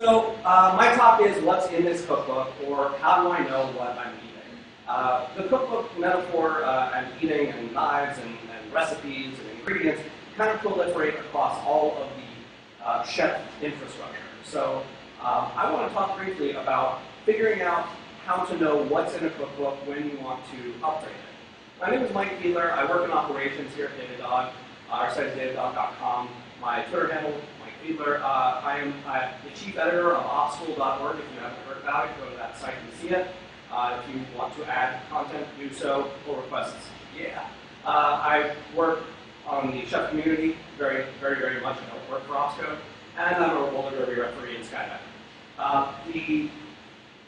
So uh, my talk is what's in this cookbook, or how do I know what I'm eating? Uh, the cookbook metaphor uh, and eating and knives and, and, recipes and ingredients kind of proliferate across all of the uh, chef infrastructure. So um, I want to talk briefly about figuring out how to know what's in a cookbook when you want to upgrade it. My name is Mike Fiedler. I work in operations here at Datadog. Our site is datadog.com. My Twitter handle Fiedler. Uh, I am uh, the chief editor of opschool.org. If you haven't heard about it, go to that site and see it. Uh, if you want to add content, do so. Pull requests, yeah. Uh, I work on the chef community very, very, very much. I don't work for OpsCode. And I'm a roller derby referee in Skydiving. Uh, the,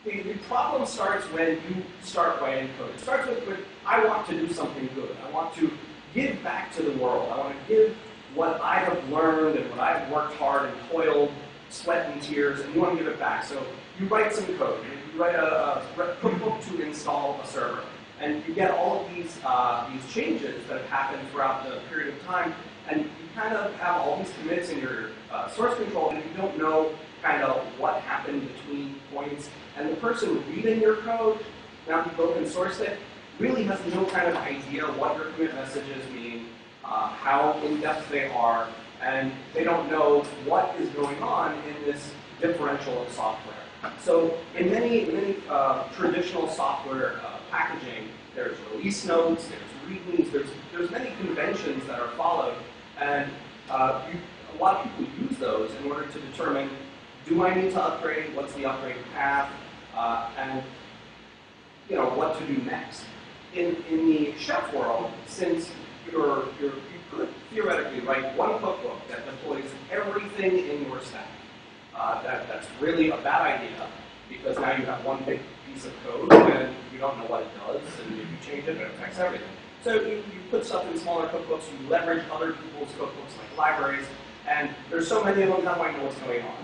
the, the, problem starts when you start writing code. It starts with, with, I want to do something good. I want to give back to the world. I want to give what I have learned and what I've worked hard and toiled, sweat and tears, and you want to give it back. So you write some code. You write a, a cookbook to install a server. And you get all of these, uh, these changes that have happened throughout the period of time, and you kind of have all these commits in your uh, source control, and you don't know kind of what happened between points. And the person reading your code, now you've open sourced it, really has no kind of idea what your commit messages mean, uh, how in-depth they are, and they don't know what is going on in this differential of software. So in many, many uh, traditional software uh, packaging, there's release notes, there's readmes, there's, there's many conventions that are followed, and uh, you, a lot of people use those in order to determine, do I need to upgrade, what's the upgrade path, uh, and you know, what to do next. In, in the chef world, since you're, you're, you could theoretically write one cookbook that deploys everything in your stack. Uh, that, that's really a bad idea because now you have one big piece of code and you don't know what it does, and if you change it, it affects everything. So you, you put stuff in smaller cookbooks, you leverage other people's cookbooks like libraries, and there's so many of them, do I know what's going on?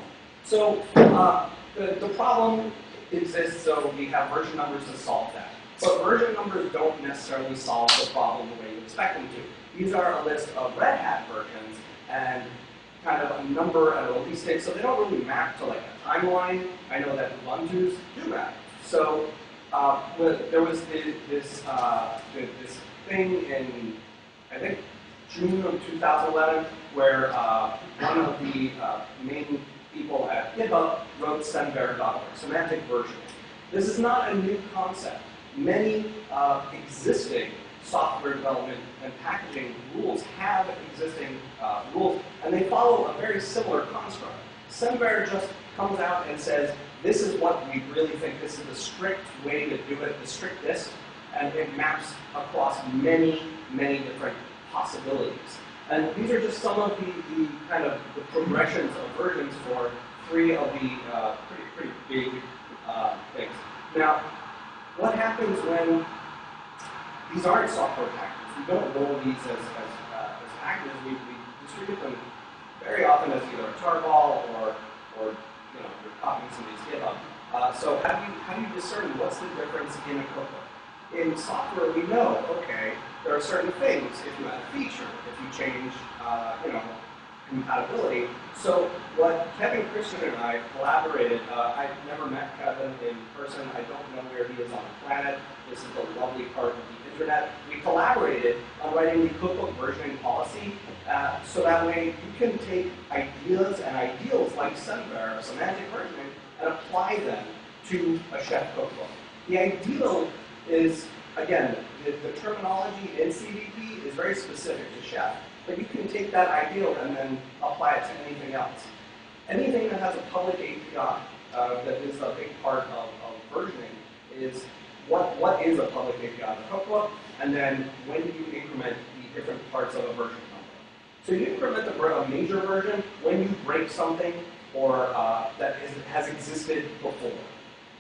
So uh, the, the problem exists, so we have version numbers to solve that. But version numbers don't necessarily solve the problem the way you expect them to. These are a list of Red Hat versions and kind of a number and a release date, so they don't really map to like a timeline. I know that Ubuntu's do map. So uh, there was this, uh, this thing in, I think, June of 2011, where uh, one of the uh, main people at GitHub wrote semver.org, semantic versioning. This is not a new concept many uh, existing software development and packaging rules have existing uh, rules, and they follow a very similar construct. Semver just comes out and says, this is what we really think, this is the strict way to do it, the strictest, and it maps across many, many different possibilities. And these are just some of the, the kind of the progressions of versions for three of the uh, pretty, pretty big uh, things. Now, what happens when these aren't software packages? We don't roll these as, as, uh, as packages. We, we, distribute them very often as either a tarball or, or you know, you're copying somebody's GitHub. Uh, so how do, you, how do you discern what's the difference in a cookbook? In software, we know, okay, there are certain things. If you add a feature, if you change, uh, you know, compatibility. So what Kevin Christian and I collaborated, uh, I've never met Kevin in person. I don't know where he is on the planet. This is a lovely part of the internet. We collaborated on writing the cookbook versioning policy uh, so that way you can take ideas and ideals like Semver, semantic versioning, and apply them to a chef cookbook. The ideal is, again, the, the terminology in CVP is very specific to chef. But you can take that ideal and then apply it to anything else. Anything that has a public API uh, that is a big part of, of versioning is what, what is a public API a cookbook, and then when do you increment the different parts of a version number. So you increment the, a major version when you break something or uh, that is, has existed before.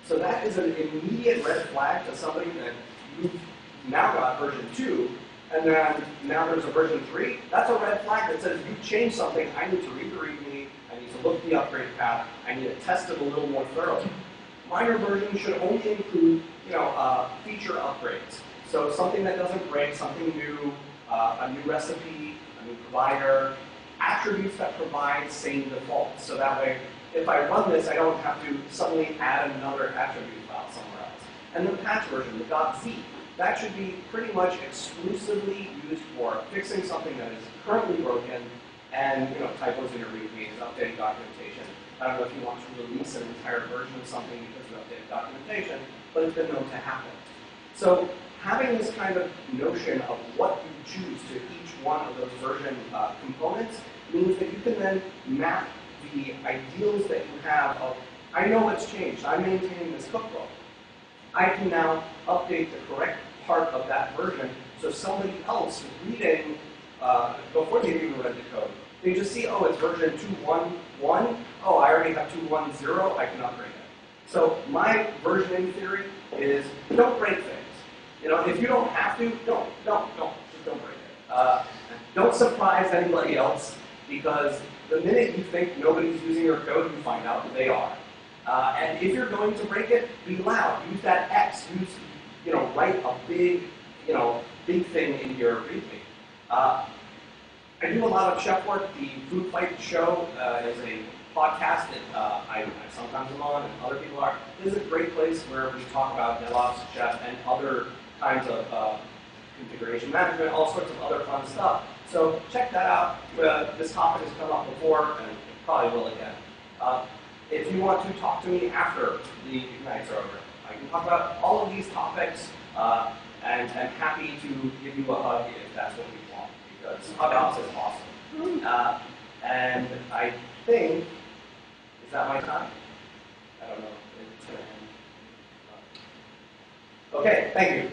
So that is an immediate red flag to somebody that you've now got version 2, and then now there's a version 3, that's a red flag that says you changed something, I need to read the README, I need to look the upgrade path, I need to test it a little more thoroughly. Minor versions should only include, you know, uh, feature upgrades. So something that doesn't break, something new, uh, a new recipe, a new provider, attributes that provide same defaults. So that way, if I run this, I don't have to suddenly add another attribute file somewhere else. And the patch version, the .z, that should be pretty much exclusively used for fixing something that is currently broken and you know typos in your readme, updating documentation. I don't know if you want to release an entire version of something because of updated documentation, but it's been known to happen. So having this kind of notion of what you choose to each one of those version uh, components means that you can then map the ideals that you have of, I know what's changed, I'm maintaining this cookbook. I can now update the correct part of that version so somebody else reading uh, before they even read the code, they just see, oh, it's version 2.1.1. Oh, I already have 2.1.0. I can upgrade it. So my versioning theory is don't break things. You know, if you don't have to, don't, don't, don't, just don't break it. Uh, don't surprise anybody else because the minute you think nobody's using your code, you find out that they are. Uh, and if you're going to break it, be loud. Use that X. Use, you know, write a big, you know, big thing in your README. Uh, I do a lot of chef work. The Food Fight Show uh, is a podcast that uh, I, I, sometimes am on and other people are. This is a great place where we talk about DevOps, Chef, and other kinds of uh, configuration management, all sorts of other fun stuff. So check that out. Uh, this topic has come up before, and it probably will again. Uh, if you want to talk to me after the Ignites are over, I can talk about all of these topics, uh, and I'm happy to give you a hug if that's what you want, because Hug is awesome. Uh, and I think, is that my time? I don't know. It's gonna end. Okay, thank you.